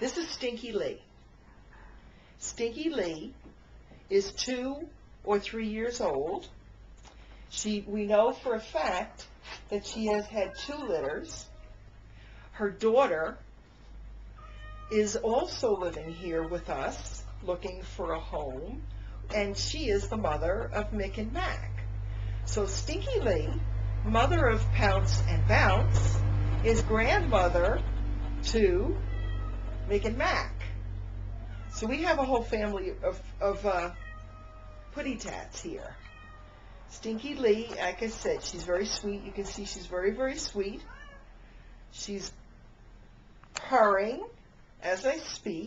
This is Pinky Lee. Pinky Lee is two or three years old. She, we know for a fact that she has had two litters. Her daughter is also living here with us, looking for a home, and she is the mother of Mick and Mac. So Pinky Lee, mother of Pounce and Bounce, is grandmother to and Mac. So we have a whole family of, of uh, putty tats here. Pinky Lee, like I said, she's very sweet. You can see she's very, very sweet. She's purring as I speak.